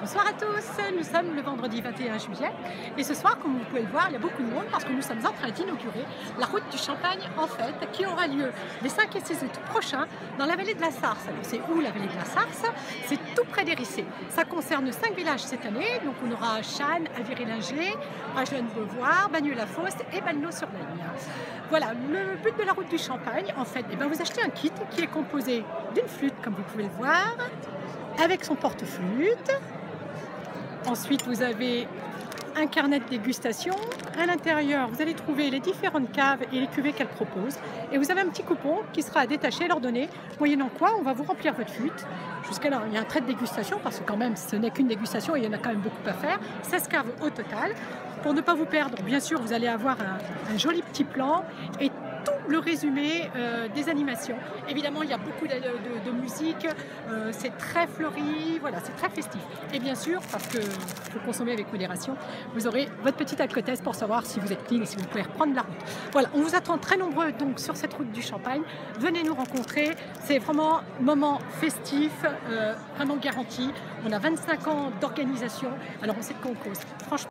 Bonsoir à tous, nous sommes le vendredi 21 juillet et ce soir, comme vous pouvez le voir, il y a beaucoup de monde parce que nous sommes en train d'inaugurer la route du Champagne en fait qui aura lieu les 5 et 6 août prochains dans la vallée de la Sarse. Alors c'est où la vallée de la Sarse C'est tout près d'Hérissé. Ça concerne 5 villages cette année, donc on aura Channes, Aviry-Linger, Agen-Beauvoir, Bagneux-la-Fosse et Balneau-sur-Laigne. Voilà, le but de la route du Champagne, en fait, eh bien, vous achetez un kit qui est composé d'une flûte, comme vous pouvez le voir, avec son porte-flûte, Ensuite, vous avez un carnet de dégustation. À l'intérieur, vous allez trouver les différentes caves et les cuvées qu'elle propose. Et vous avez un petit coupon qui sera à détacher, leur donner, moyennant quoi on va vous remplir votre flûte. Jusqu'à là, il y a un trait de dégustation parce que quand même, ce n'est qu'une dégustation et il y en a quand même beaucoup à faire. 16 caves au total. Pour ne pas vous perdre, bien sûr, vous allez avoir un, un joli petit plan et le résumé euh, des animations. Évidemment, il y a beaucoup de, musique, euh, c'est très fleuri, voilà, c'est très festif. Et bien sûr, parce que faut consommer avec modération, vous aurez votre petite alcotesse pour savoir si vous êtes clean et si vous pouvez reprendre la route. Voilà, on vous attend très nombreux donc sur cette route du Champagne. Venez nous rencontrer, c'est vraiment moment festif, euh, vraiment garanti. On a 25 ans d'organisation, alors on sait de quoi on cause. Franchement,